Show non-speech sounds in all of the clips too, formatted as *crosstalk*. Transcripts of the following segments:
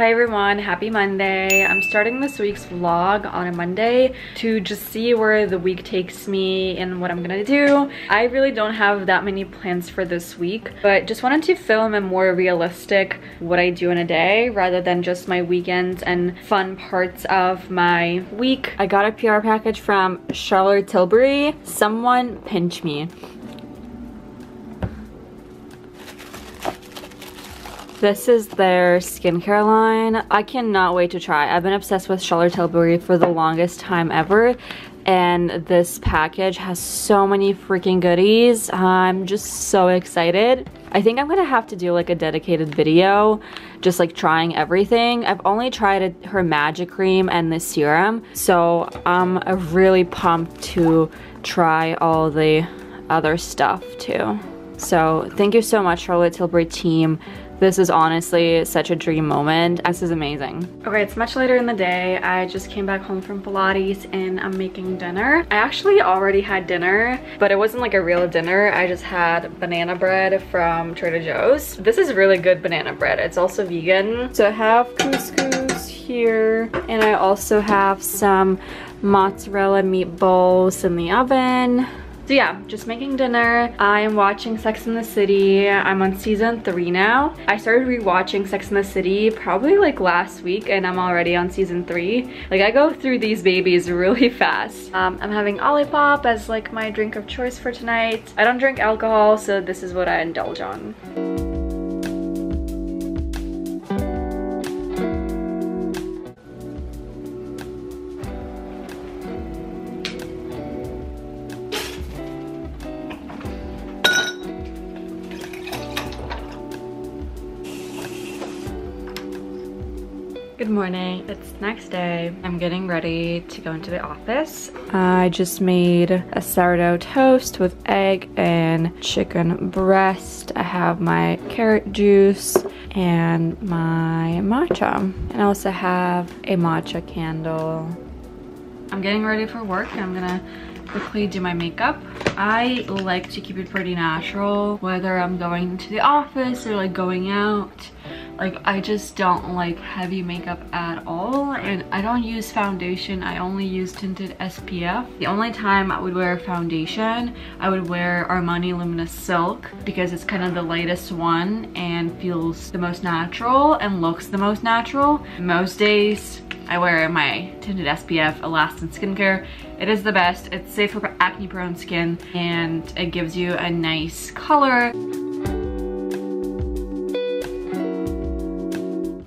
Hi everyone, happy Monday. I'm starting this week's vlog on a Monday to just see where the week takes me and what I'm gonna do. I really don't have that many plans for this week, but just wanted to film a more realistic what I do in a day rather than just my weekends and fun parts of my week. I got a PR package from Charlotte Tilbury. Someone pinch me. This is their skincare line. I cannot wait to try. I've been obsessed with Charlotte Tilbury for the longest time ever and this package has so many freaking goodies. I'm just so excited. I think I'm gonna have to do like a dedicated video just like trying everything. I've only tried a, her magic cream and the serum so I'm really pumped to try all the other stuff too. So thank you so much Charlotte Tilbury team this is honestly such a dream moment. This is amazing. Okay, it's much later in the day. I just came back home from Pilates and I'm making dinner. I actually already had dinner, but it wasn't like a real dinner. I just had banana bread from Trader Joe's. This is really good banana bread. It's also vegan. So I have couscous here and I also have some mozzarella meatballs in the oven. So yeah, just making dinner. I am watching Sex in the City. I'm on season three now. I started rewatching Sex in the City probably like last week and I'm already on season three. Like I go through these babies *laughs* really fast. Um, I'm having Olipop as like my drink of choice for tonight. I don't drink alcohol, so this is what I indulge on. Good morning. It's next day. I'm getting ready to go into the office. I just made a sourdough toast with egg and chicken breast. I have my carrot juice and my matcha. And I also have a matcha candle. I'm getting ready for work and I'm gonna quickly do my makeup. I like to keep it pretty natural, whether I'm going to the office or like going out. Like I just don't like heavy makeup at all and I don't use foundation. I only use tinted SPF. The only time I would wear foundation, I would wear Armani Luminous Silk because it's kind of the lightest one and feels the most natural and looks the most natural. Most days, I wear my tinted SPF Alastin Skincare. It is the best. It's safe for acne prone skin and it gives you a nice color.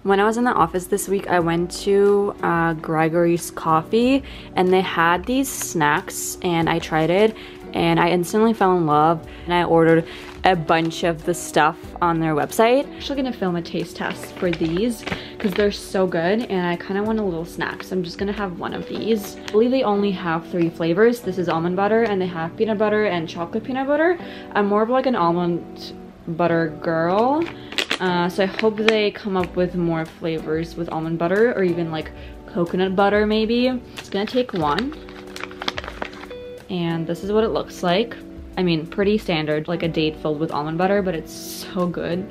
When I was in the office this week, I went to uh, Gregory's Coffee and they had these snacks and I tried it and I instantly fell in love and I ordered a bunch of the stuff on their website. I'm actually gonna film a taste test for these because they're so good and I kind of want a little snack so I'm just gonna have one of these. I believe they only have three flavors. This is almond butter and they have peanut butter and chocolate peanut butter. I'm more of like an almond butter girl uh, so I hope they come up with more flavors with almond butter or even like coconut butter maybe. It's gonna take one. And this is what it looks like. I mean, pretty standard, like a date filled with almond butter, but it's so good.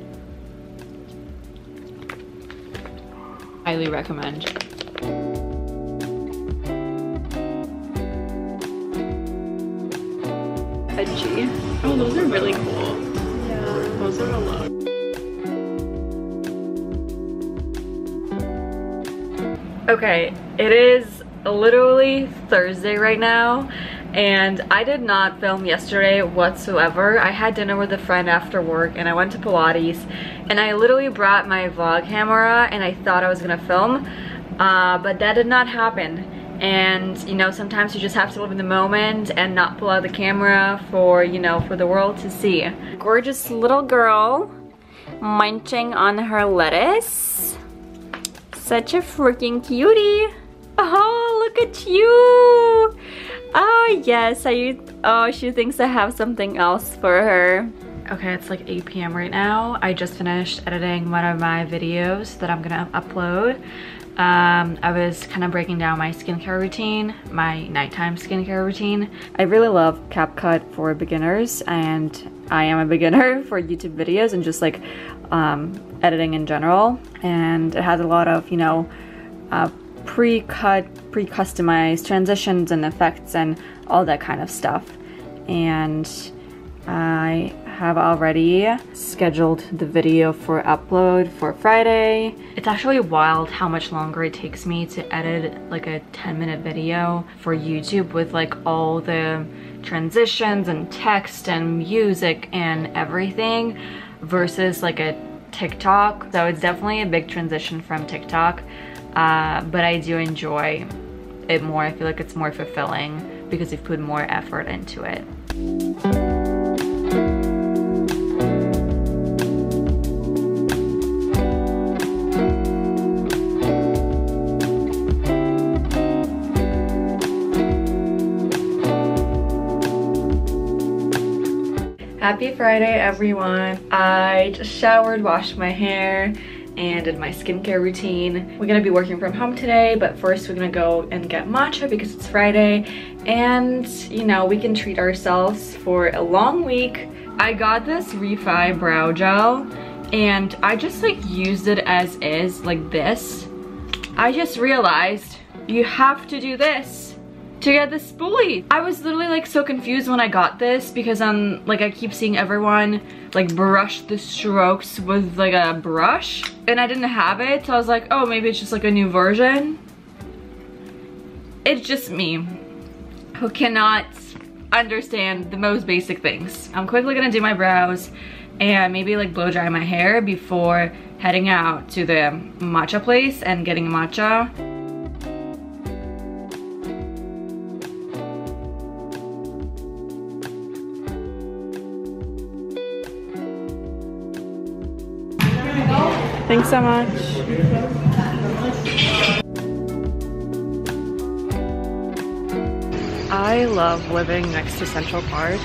Highly recommend. Edgy. Oh, those are really cool. Yeah. Those are Okay, it is literally Thursday right now and I did not film yesterday whatsoever. I had dinner with a friend after work and I went to Pilates and I literally brought my vlog camera and I thought I was gonna film uh, but that did not happen and you know sometimes you just have to live in the moment and not pull out the camera for you know for the world to see. Gorgeous little girl munching on her lettuce such a freaking cutie. Oh, look at you. Oh, yes. I, oh, she thinks I have something else for her. Okay, it's like 8 p.m. right now. I just finished editing one of my videos that I'm gonna upload. Um, I was kind of breaking down my skincare routine, my nighttime skincare routine. I really love CapCut for beginners and I am a beginner *laughs* for YouTube videos and just like um, editing in general. And it has a lot of, you know, uh, pre-cut, pre-customized transitions and effects and all that kind of stuff. And I have already scheduled the video for upload for Friday. It's actually wild how much longer it takes me to edit like a 10 minute video for YouTube with like all the transitions and text and music and everything versus like a TikTok. So it's definitely a big transition from TikTok, uh, but I do enjoy it more. I feel like it's more fulfilling because you've put more effort into it. Happy Friday everyone. I just showered, washed my hair, and did my skincare routine. We're gonna be working from home today, but first we're gonna go and get matcha because it's Friday and you know, we can treat ourselves for a long week. I got this Refy brow gel and I just like used it as is, like this. I just realized you have to do this to get this spoolie. I was literally like so confused when I got this because I'm like I keep seeing everyone like brush the strokes with like a brush and I didn't have it so I was like oh maybe it's just like a new version. It's just me who cannot understand the most basic things. I'm quickly gonna do my brows and maybe like blow dry my hair before heading out to the matcha place and getting matcha. Thanks so much. I love living next to Central Park.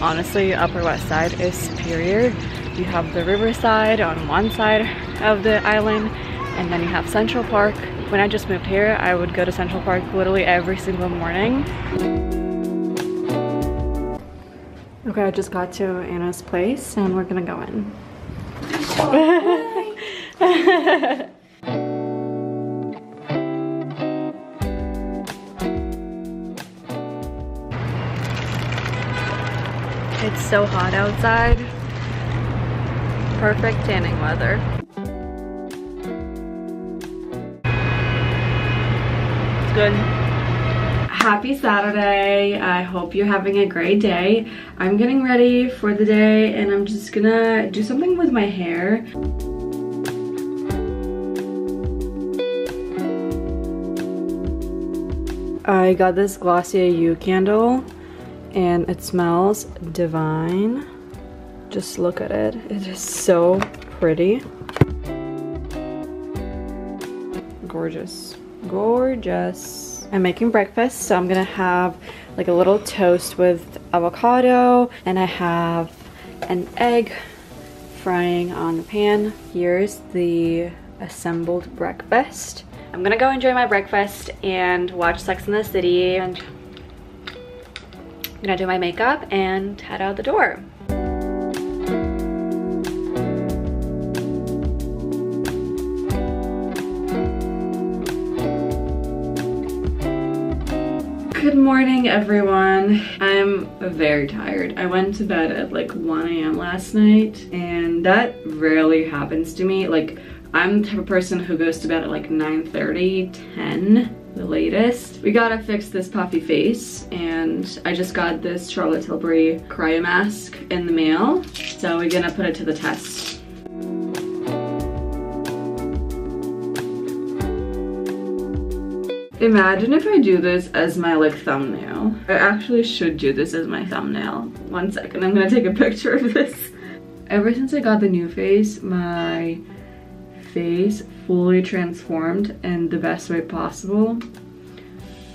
Honestly, Upper West Side is superior. You have the riverside on one side of the island and then you have Central Park. When I just moved here, I would go to Central Park literally every single morning. Okay, I just got to Anna's place and we're gonna go in. *laughs* *laughs* it's so hot outside. Perfect tanning weather. It's good. Happy Saturday. I hope you're having a great day. I'm getting ready for the day and I'm just gonna do something with my hair. I got this Glossier You candle and it smells divine. Just look at it. It is so pretty. Gorgeous. Gorgeous. I'm making breakfast, so I'm gonna have like a little toast with avocado and I have an egg frying on the pan. Here's the assembled breakfast. I'm gonna go enjoy my breakfast and watch Sex in the City and I'm gonna do my makeup and head out the door. Good morning, everyone. I'm very tired. I went to bed at like 1 a.m. last night, and that rarely happens to me. Like, I'm the type of person who goes to bed at like 9.30, 10 the latest. We gotta fix this puffy face and I just got this Charlotte Tilbury cryo mask in the mail. So we're gonna put it to the test. Imagine if I do this as my like thumbnail. I actually should do this as my thumbnail. One second, I'm gonna take a picture of this. Ever since I got the NuFACE, my face fully transformed in the best way possible.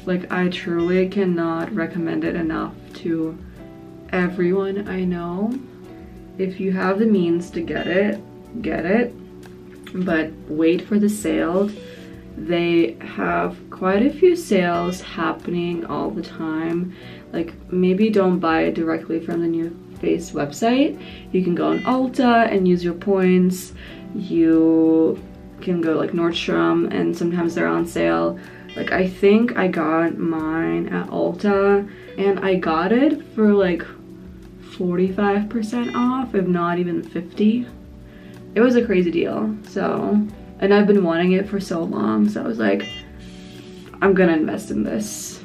Like I truly cannot recommend it enough to everyone I know. If you have the means to get it, get it. But wait for the sale. they have quite a few sales happening all the time. Like maybe don't buy it directly from the New Face website. You can go on Ulta and use your points. You can go like Nordstrom and sometimes they're on sale. Like I think I got mine at Ulta and I got it for like 45% off, if not even 50. It was a crazy deal, so, and I've been wanting it for so long, so I was like, I'm gonna invest in this.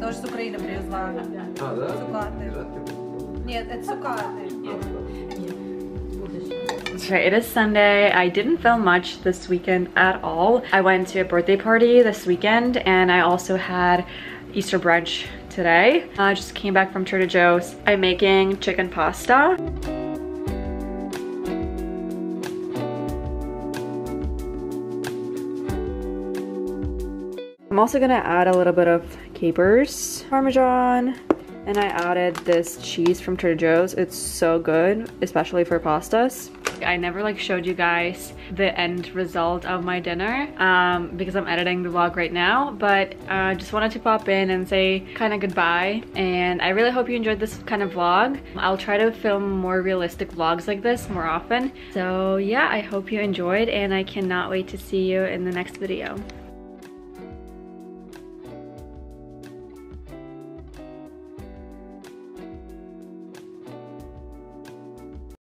Тоже с Украины привезла. А, да? Цукаты. Нет, это цукаты. That's right, it is Sunday. I didn't film much this weekend at all. I went to a birthday party this weekend and I also had Easter brunch today. I just came back from Trader Joe's. I'm making chicken pasta. I'm also gonna add a little bit of capers, parmesan, and I added this cheese from Trader Joe's. It's so good, especially for pastas. I never like showed you guys the end result of my dinner um, because I'm editing the vlog right now, but I uh, just wanted to pop in and say kind of goodbye. And I really hope you enjoyed this kind of vlog. I'll try to film more realistic vlogs like this more often. So yeah, I hope you enjoyed and I cannot wait to see you in the next video.